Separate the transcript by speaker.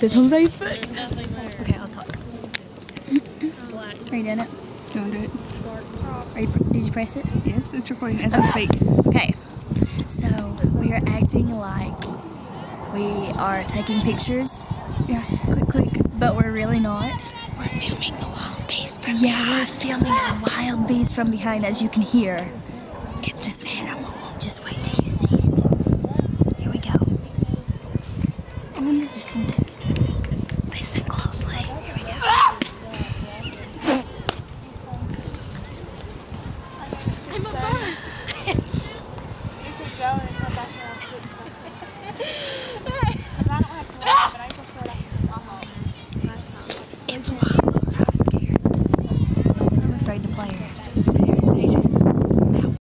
Speaker 1: this on Facebook. Okay, I'll talk. Are you doing it?
Speaker 2: Don't do it.
Speaker 1: You, did you press it?
Speaker 2: Yes, it's recording as we speak.
Speaker 1: Okay, so we are acting like we are taking pictures.
Speaker 2: Yeah, click, click.
Speaker 1: But we're really not.
Speaker 2: We're filming the wild beast from yeah, behind.
Speaker 1: Yeah, we're filming wild beast from behind, as you can hear. It's just an animal. Just wait till you see it. Here we go.
Speaker 2: I wonder if
Speaker 1: as.